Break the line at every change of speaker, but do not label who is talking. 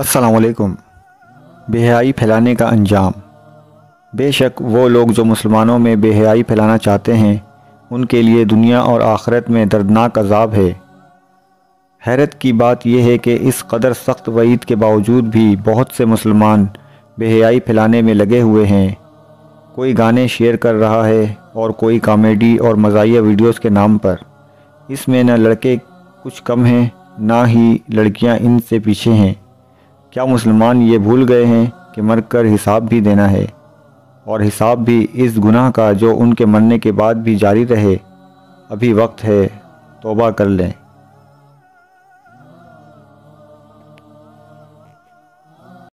असलकुम बेहयाई फैलाने का अंजाम। बेशक वो लोग जो मुसलमानों में बेहयाई फैलाना चाहते हैं, उनके लिए दुनिया और आखरत में दर्दनाक अजाब है। हैरत की बात यह है कि इस कदर सख्त वईद के बावजूद भी बहुत से मुसलमान बेहयाई फैलाने में लगे हुए हैं। कोई गाने शेयर कर रहा है और कोई कॉमेडी और मज़ाया वीडियोस के नाम पर। इसमें न लड़के कुछ कम हैं, ना ही लड़कियाँ इनसे पीछे हैं। क्या मुसलमान ये भूल गए हैं कि मर कर हिसाब भी देना है? और हिसाब भी इस गुनाह का जो उनके मरने के बाद भी जारी रहे, अभी वक्त है, तोबा कर लें।